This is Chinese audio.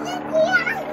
你不！